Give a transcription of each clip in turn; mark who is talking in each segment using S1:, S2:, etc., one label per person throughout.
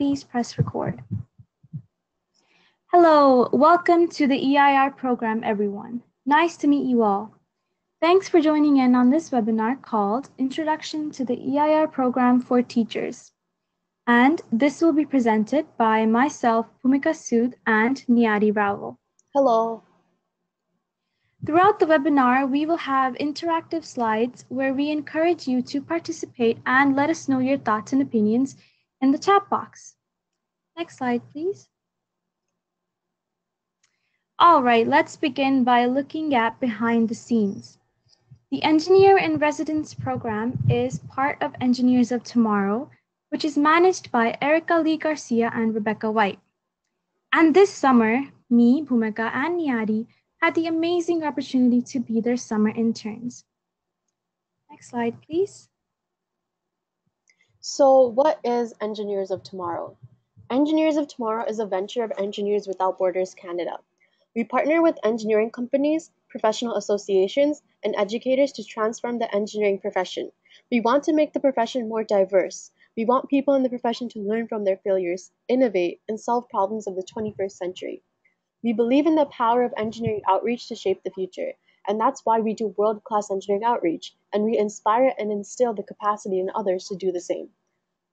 S1: please press record. Hello, welcome to the EIR program, everyone. Nice to meet you all. Thanks for joining in on this webinar called Introduction to the EIR Program for Teachers. And this will be presented by myself, Bhumika Sood, and Niyari Rao.
S2: Hello.
S1: Throughout the webinar, we will have interactive slides where we encourage you to participate and let us know your thoughts and opinions in the chat box. Next slide, please. All right, let's begin by looking at behind the scenes. The Engineer in Residence program is part of Engineers of Tomorrow, which is managed by Erica Lee Garcia and Rebecca White. And this summer, me, Bhumika, and Niyari had the amazing opportunity to be their summer interns. Next slide, please.
S2: So, what is Engineers of Tomorrow? Engineers of Tomorrow is a venture of Engineers Without Borders Canada. We partner with engineering companies, professional associations, and educators to transform the engineering profession. We want to make the profession more diverse. We want people in the profession to learn from their failures, innovate, and solve problems of the 21st century. We believe in the power of engineering outreach to shape the future, and that's why we do world class engineering outreach, and we inspire and instill the capacity in others to do the same.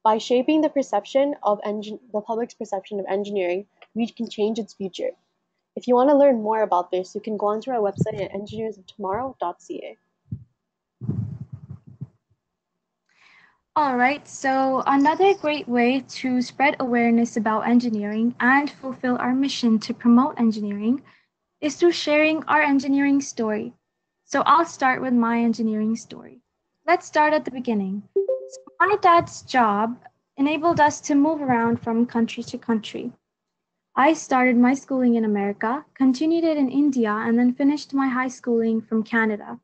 S2: By shaping the perception of engin- the public's perception of engineering, we can change its future. If you want to learn more about this, you can go onto our website at engineersoftomorrow.ca.
S1: All right, so another great way to spread awareness about engineering and fulfill our mission to promote engineering is through sharing our engineering story. So I'll start with my engineering story. Let's start at the beginning. So my dad's job enabled us to move around from country to country. I started my schooling in America, continued it in India, and then finished my high schooling from Canada.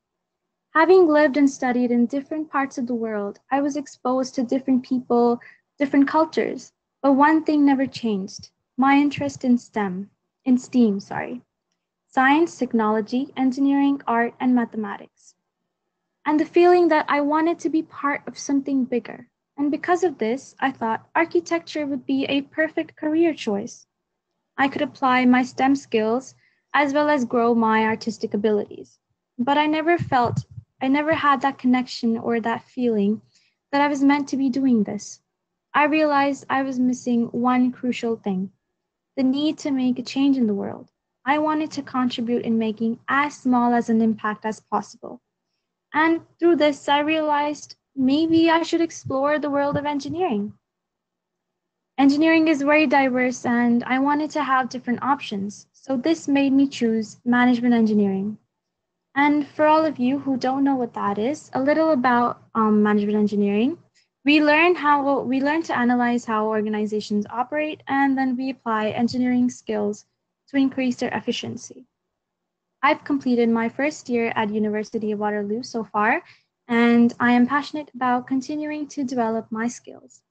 S1: Having lived and studied in different parts of the world, I was exposed to different people, different cultures. But one thing never changed my interest in STEM, in STEAM, sorry science, technology, engineering, art, and mathematics. And the feeling that I wanted to be part of something bigger. And because of this, I thought architecture would be a perfect career choice. I could apply my STEM skills as well as grow my artistic abilities. But I never felt I never had that connection or that feeling that I was meant to be doing this. I realized I was missing one crucial thing the need to make a change in the world. I wanted to contribute in making as small as an impact as possible. And through this, I realized maybe I should explore the world of engineering. Engineering is very diverse, and I wanted to have different options. So this made me choose management engineering. And for all of you who don't know what that is, a little about um, management engineering. We learn how we learn to analyze how organizations operate, and then we apply engineering skills to increase their efficiency. I've completed my first year at University of Waterloo so far, and I am passionate about continuing to develop my skills.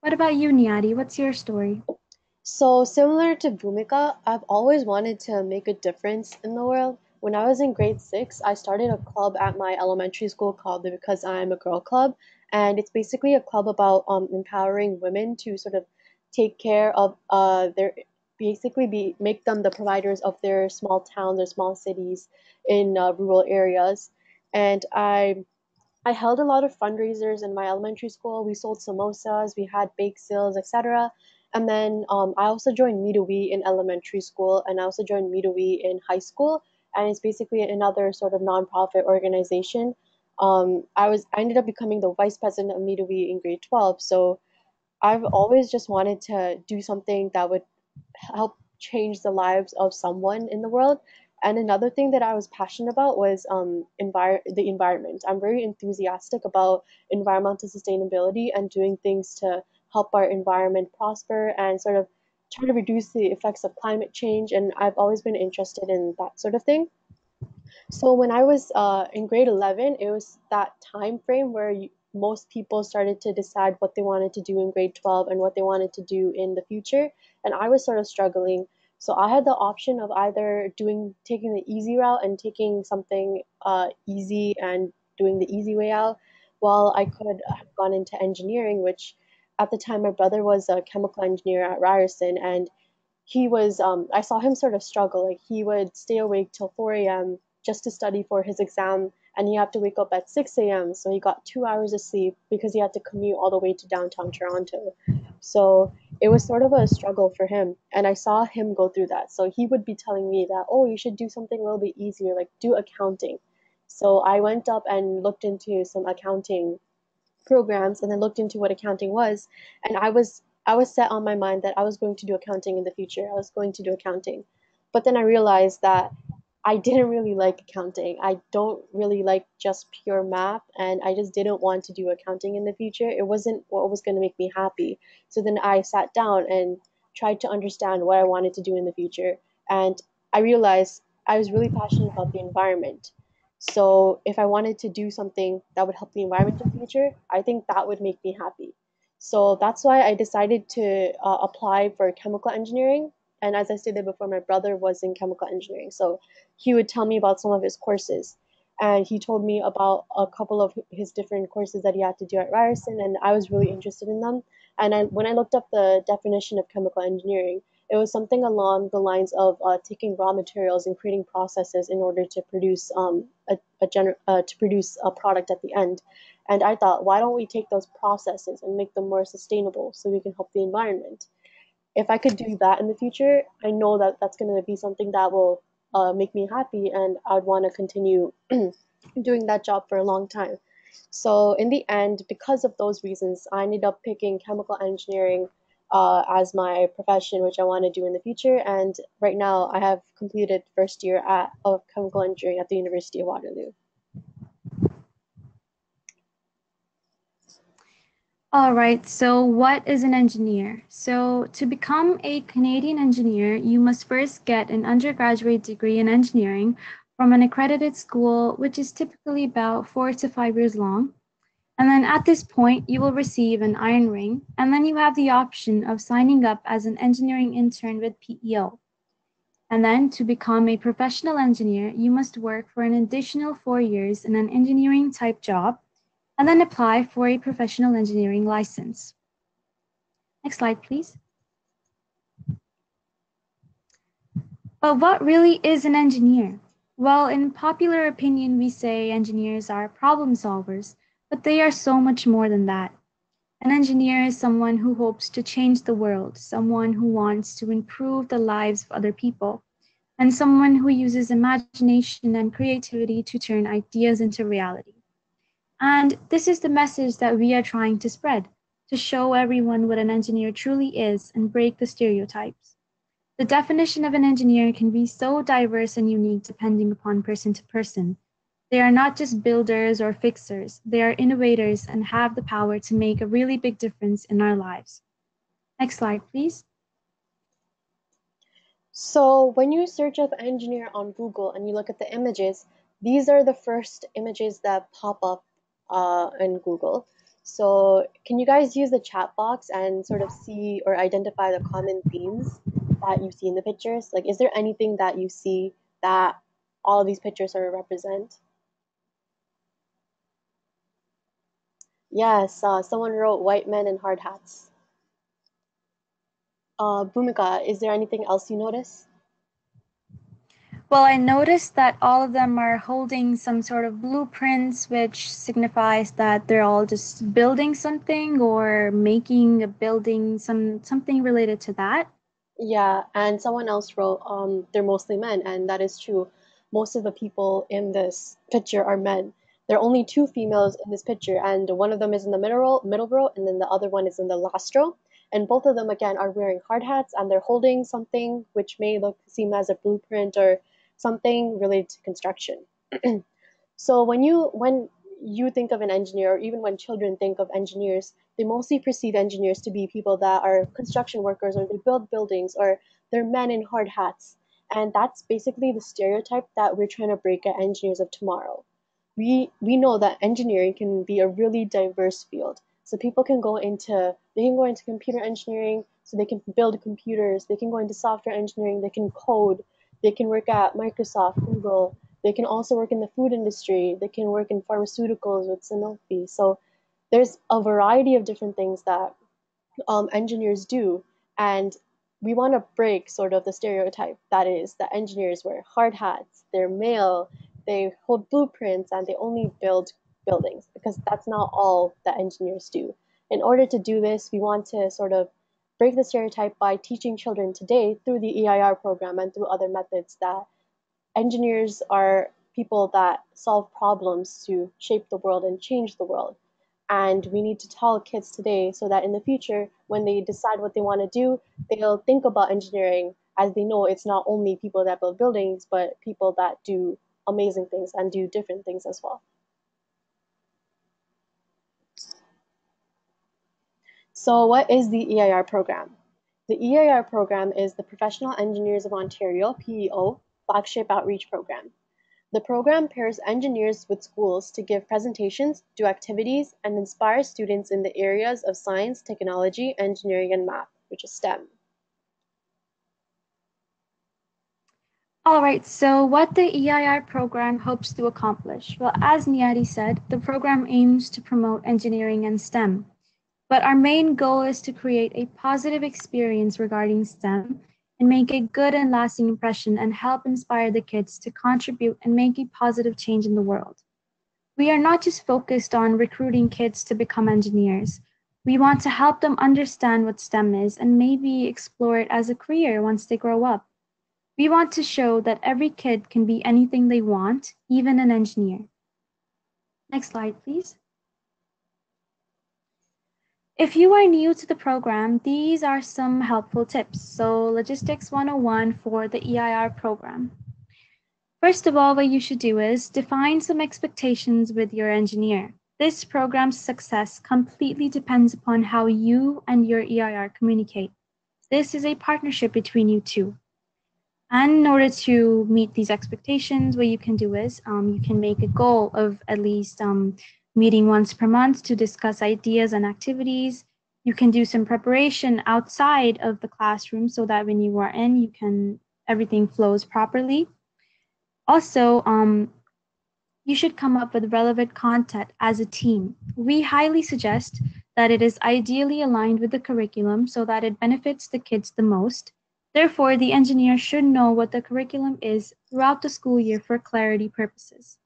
S1: What about you, Niyari? What's your story?
S2: So, similar to Bhumika, I've always wanted to make a difference in the world. When I was in grade six, I started a club at my elementary school called the Because I'm a Girl Club. And it's basically a club about um, empowering women to sort of take care of uh, their basically be make them the providers of their small towns or small cities in uh, rural areas. And I I held a lot of fundraisers in my elementary school. We sold samosas, we had bake sales, etc. And then um, I also joined Me to We in elementary school, and I also joined Me to We in high school and it's basically another sort of nonprofit organization. Um, I was I ended up becoming the vice president of Me to We in grade 12. So I've always just wanted to do something that would help change the lives of someone in the world. And another thing that I was passionate about was um, envir- the environment. I'm very enthusiastic about environmental sustainability and doing things to help our environment prosper and sort of try to reduce the effects of climate change, and I've always been interested in that sort of thing. So when I was uh, in grade 11, it was that time frame where you, most people started to decide what they wanted to do in grade 12 and what they wanted to do in the future, and I was sort of struggling. So I had the option of either doing taking the easy route and taking something uh, easy and doing the easy way out, while I could have gone into engineering, which at the time, my brother was a chemical engineer at Ryerson, and he was um, I saw him sort of struggle. Like he would stay awake till 4 a.m. just to study for his exam, and he had to wake up at 6 a.m. So he got two hours of sleep because he had to commute all the way to downtown Toronto. So it was sort of a struggle for him, and I saw him go through that. So he would be telling me that, oh, you should do something a little bit easier, like do accounting. So I went up and looked into some accounting programs and then looked into what accounting was and i was i was set on my mind that i was going to do accounting in the future i was going to do accounting but then i realized that i didn't really like accounting i don't really like just pure math and i just didn't want to do accounting in the future it wasn't what was going to make me happy so then i sat down and tried to understand what i wanted to do in the future and i realized i was really passionate about the environment so if I wanted to do something that would help the environment in the future, I think that would make me happy. So that's why I decided to uh, apply for chemical engineering. And as I stated before, my brother was in chemical engineering. So he would tell me about some of his courses. And he told me about a couple of his different courses that he had to do at Ryerson. And I was really interested in them. And I, when I looked up the definition of chemical engineering, it was something along the lines of uh, taking raw materials and creating processes in order to produce um, a, a gener- uh, to produce a product at the end. And I thought, why don't we take those processes and make them more sustainable so we can help the environment? If I could do that in the future, I know that that's going to be something that will uh, make me happy, and I'd want to continue doing that job for a long time. So in the end, because of those reasons, I ended up picking chemical engineering uh, as my profession, which I want to do in the future. And right now, I have completed first year at, of chemical engineering at the University of Waterloo.
S1: All right, so what is an engineer? So to become a Canadian engineer, you must first get an undergraduate degree in engineering from an accredited school, which is typically about four to five years long. And then at this point, you will receive an iron ring, and then you have the option of signing up as an engineering intern with PEO. And then to become a professional engineer, you must work for an additional four years in an engineering type job, and then apply for a professional engineering license. Next slide, please. But what really is an engineer? Well, in popular opinion, we say engineers are problem solvers, but they are so much more than that. An engineer is someone who hopes to change the world, someone who wants to improve the lives of other people, and someone who uses imagination and creativity to turn ideas into reality. And this is the message that we are trying to spread to show everyone what an engineer truly is and break the stereotypes. The definition of an engineer can be so diverse and unique depending upon person to person, they are not just builders or fixers, they are innovators and have the power to make a really big difference in our lives. Next slide, please.
S2: So when you search up engineer on Google and you look at the images, these are the first images that pop up uh, in Google. So can you guys use the chat box and sort of see or identify the common themes that you see in the pictures? Like, is there anything that you see that all of these pictures sort of represent? Yes, uh, someone wrote white men in hard hats. Uh, Bhumika, is there anything else you notice?
S1: Well, I noticed that all of them are holding some sort of blueprints, which signifies that they're all just building something or making a building, some something related to that.
S2: Yeah, and someone else wrote, um, they're mostly men, and that is true. Most of the people in this picture are men. There are only two females in this picture, and one of them is in the middle middle row, and then the other one is in the last row. And both of them again are wearing hard hats, and they're holding something which may look seem as a blueprint or something related to construction. so when you when you think of an engineer, or even when children think of engineers, they mostly perceive engineers to be people that are construction workers or they build buildings or they're men in hard hats. And that's basically the stereotype that we're trying to break at Engineers of Tomorrow we we know that engineering can be a really diverse field. So people can go into they can go into computer engineering, so they can build computers. They can go into software engineering. They can code. They can work at Microsoft, Google. They can also work in the food industry. They can work in pharmaceuticals with Sanofi. So there's a variety of different things that um, engineers do. And we want to break sort of the stereotype that is that engineers wear hard hats, they're male, they hold blueprints, and they only build buildings because that's not all that engineers do. In order to do this, we want to sort of break the stereotype by teaching children today through the EIR program and through other methods that engineers are people that solve problems to shape the world and change the world. And we need to tell kids today so that in the future, when they decide what they want to do, they'll think about engineering as they know it's not only people that build buildings, but people that do amazing things and do different things as well. So what is the EIR program? The EIR program is the Professional Engineers of Ontario, PEO, flagship outreach program. The program pairs engineers with schools to give presentations, do activities, and inspire students in the areas of science, technology, engineering, and math, which is STEM.
S1: All right, so what the EIR program hopes to accomplish? Well, as Niadi said, the program aims to promote engineering and STEM. But our main goal is to create a positive experience regarding STEM and make a good and lasting impression and help inspire the kids to contribute and make a positive change in the world. We are not just focused on recruiting kids to become engineers. We want to help them understand what STEM is and maybe explore it as a career once they grow up. We want to show that every kid can be anything they want, even an engineer. Next slide, please. If you are new to the program, these are some helpful tips. So Logistics 101 for the EIR program. First of all, what you should do is define some expectations with your engineer. This program's success completely depends upon how you and your EIR communicate. This is a partnership between you two. And in order to meet these expectations, what you can do is um, you can make a goal of at least um, meeting once per month to discuss ideas and activities. You can do some preparation outside of the classroom so that when you are in, you can everything flows properly. Also, um, you should come up with relevant content as a team. We highly suggest that it is ideally aligned with the curriculum so that it benefits the kids the most. Therefore, the engineer should know what the curriculum is throughout the school year for clarity purposes.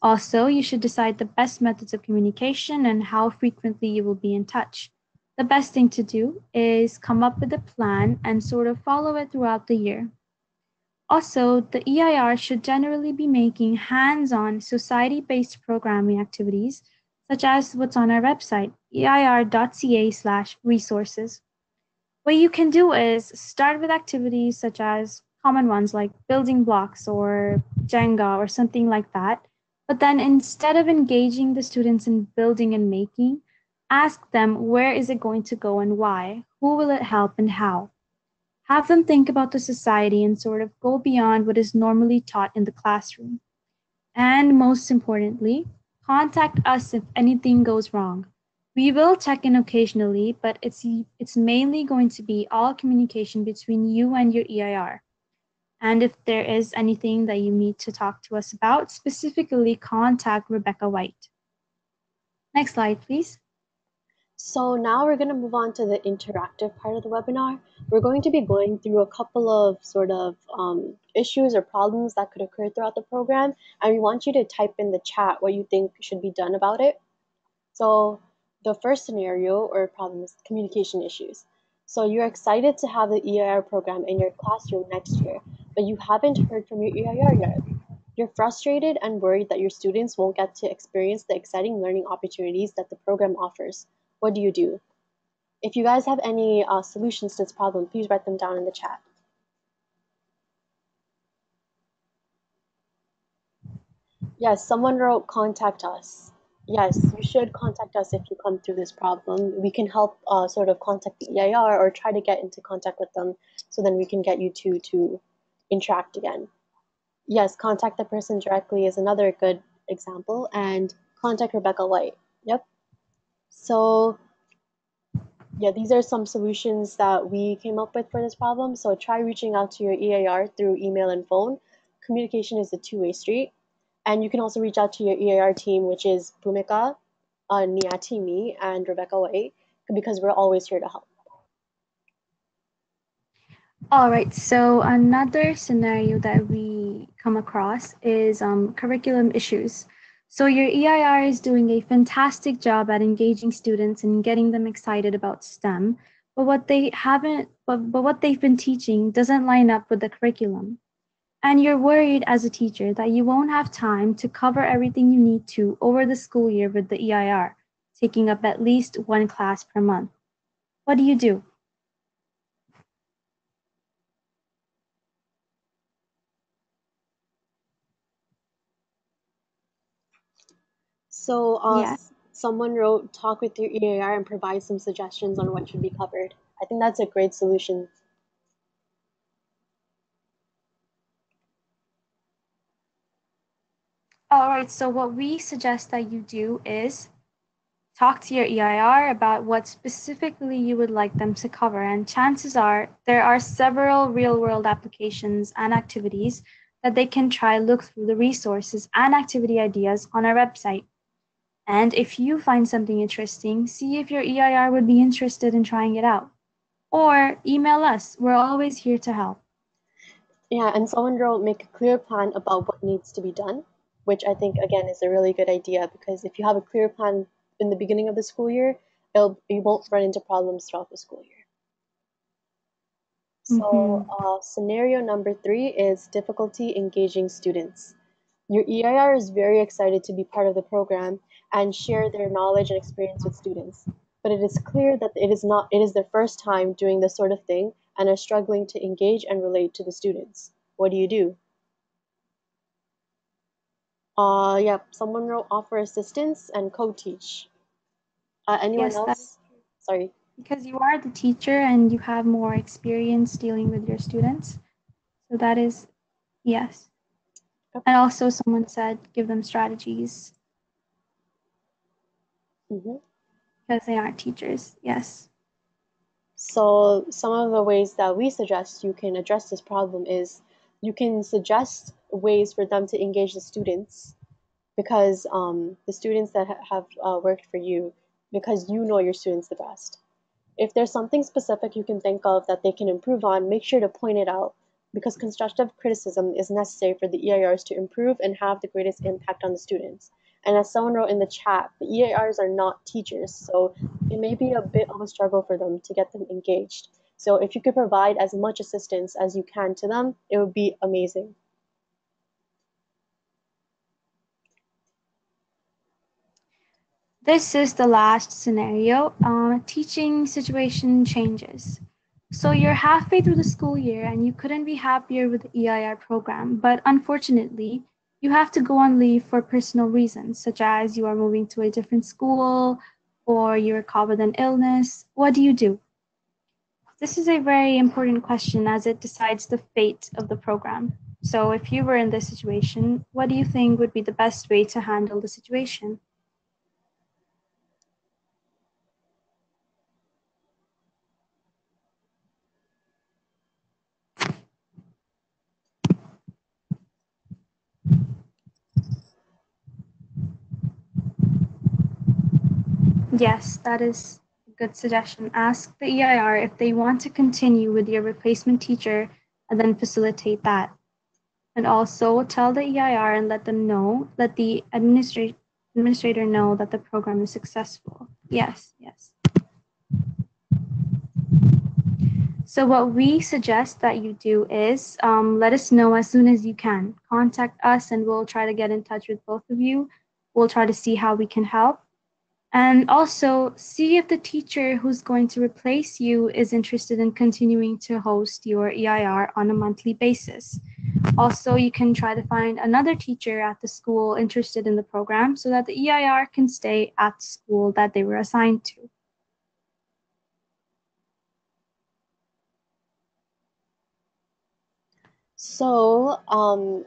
S1: Also, you should decide the best methods of communication and how frequently you will be in touch. The best thing to do is come up with a plan and sort of follow it throughout the year. Also, the EIR should generally be making hands-on society-based programming activities, such as what's on our website, eir.ca slash resources. What you can do is start with activities such as common ones like building blocks or Jenga or something like that, but then instead of engaging the students in building and making, ask them where is it going to go and why? Who will it help and how? Have them think about the society and sort of go beyond what is normally taught in the classroom. And most importantly, contact us if anything goes wrong. We will check in occasionally, but it's, it's mainly going to be all communication between you and your EIR. And if there is anything that you need to talk to us about, specifically contact Rebecca White. Next slide, please.
S2: So now we're going to move on to the interactive part of the webinar. We're going to be going through a couple of sort of um, issues or problems that could occur throughout the program, and we want you to type in the chat what you think should be done about it. So the first scenario or problem is communication issues. So you're excited to have the EIR program in your classroom next year, but you haven't heard from your EIR yet. You're frustrated and worried that your students won't get to experience the exciting learning opportunities that the program offers. What do you do? If you guys have any uh, solutions to this problem, please write them down in the chat. Yes, someone wrote contact us. Yes, you should contact us if you come through this problem. We can help uh, sort of contact the EIR or try to get into contact with them so then we can get you two to interact again. Yes, contact the person directly is another good example, and contact Rebecca White. Yep. So, yeah, these are some solutions that we came up with for this problem. So try reaching out to your EIR through email and phone. Communication is a two-way street. And you can also reach out to your EIR team, which is Bhumika, uh, Niatimi, and Rebecca White, because we're always here to help.
S1: All right, so another scenario that we come across is um, curriculum issues. So your EIR is doing a fantastic job at engaging students and getting them excited about STEM, but what they haven't, but, but what they've been teaching doesn't line up with the curriculum. And you're worried as a teacher that you won't have time to cover everything you need to over the school year with the EIR, taking up at least one class per month. What do you do?
S2: So uh,
S1: Yeah.
S2: someone wrote, talk with your EIR and provide some suggestions on what should be covered. I think that's a great solution.
S1: All right, so what we suggest that you do is talk to your EIR about what specifically you would like them to cover. And chances are there are several real world applications and activities that they can try look through the resources and activity ideas on our website. And if you find something interesting, see if your EIR would be interested in trying it out. Or email us, we're always here to help.
S2: Yeah, and someone wrote, make a clear plan about what needs to be done, which I think again is a really good idea because if you have a clear plan in the beginning of the school year, it'll, you won't run into problems throughout the school year. So,
S1: Mhm.
S2: uh, scenario number three is difficulty engaging students. Your EIR is very excited to be part of the program and share their knowledge and experience with students. But it is clear that it is not it is their first time doing this sort of thing and are struggling to engage and relate to the students. What do you do? Uh, yeah, someone wrote offer assistance and co-teach. Uh, anyone
S1: Yes,
S2: else? Sorry.
S1: because you are the teacher and you have more experience dealing with your students. So that is yes. And also someone said give them strategies
S2: hmm
S1: because they aren't teachers. Yes.
S2: So some of the ways that we suggest you can address this problem is you can suggest ways for them to engage the students because um, the students that ha- have uh, worked for you because you know your students the best. If there's something specific you can think of that they can improve on, make sure to point it out because constructive criticism is necessary for the EIRs to improve and have the greatest impact on the students. And as someone wrote in the chat, the EIRs are not teachers, so it may be a bit of a struggle for them to get them engaged. So if you could provide as much assistance as you can to them, it would be amazing.
S1: This is the last scenario. Uh, teaching situation changes. So you're halfway through the school year and you couldn't be happier with the EIR program, but unfortunately, you have to go on leave for personal reasons, such as you are moving to a different school or you're caught with an illness. What do you do? This is a very important question as it decides the fate of the program. So if you were in this situation, what do you think would be the best way to handle the situation? Yes, that is a good suggestion. Ask the EIR if they want to continue with your replacement teacher and then facilitate that. And also tell the EIR and let them know, let the administra- administrator know that the program is successful. Yes, yes. So what we suggest that you do is um, let us know as soon as you can. Contact us and we'll try to get in touch with both of you. We'll try to see how we can help. And also see if the teacher who's going to replace you is interested in continuing to host your EIR on a monthly basis. Also, you can try to find another teacher at the school interested in the program so that the EIR can stay at the school that they were assigned to.
S2: So, um,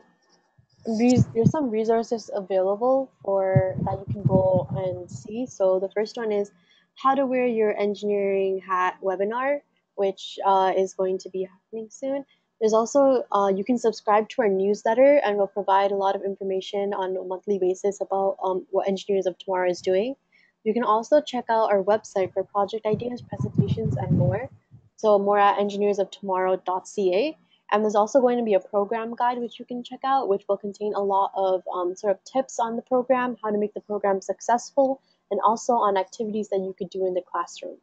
S2: res- there's some resources available for that you can go and see. So the first one is how to wear your engineering hat webinar, which uh, is going to be happening soon. There's also uh, you can subscribe to our newsletter, and we'll provide a lot of information on a monthly basis about um, what Engineers of Tomorrow is doing. You can also check out our website for project ideas, presentations, and more. So more at engineersoftomorrow.ca. And there's also going to be a program guide which you can check out, which will contain a lot of um, sort of tips on the program, how to make the program successful, and also on activities that you could do in the classroom.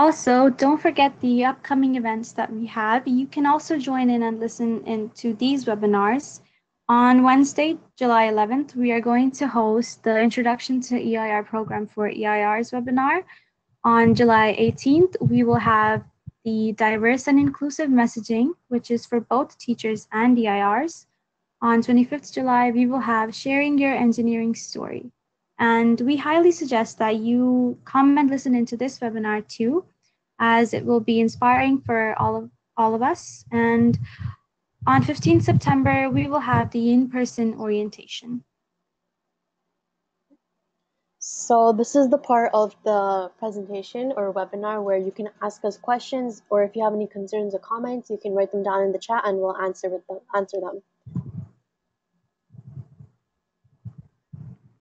S1: Also, don't forget the upcoming events that we have. You can also join in and listen into these webinars. On Wednesday, July 11th, we are going to host the Introduction to EIR program for EIR's webinar. On July 18th, we will have the Diverse and Inclusive Messaging, which is for both teachers and EIRs. On 25th July, we will have Sharing Your Engineering Story. And we highly suggest that you come and listen into this webinar too, as it will be inspiring for all of, all of us. And on 15 September, we will have the in-person orientation.
S2: So this is the part of the presentation or webinar where you can ask us questions or if you have any concerns or comments, you can write them down in the chat and we'll answer them, answer them.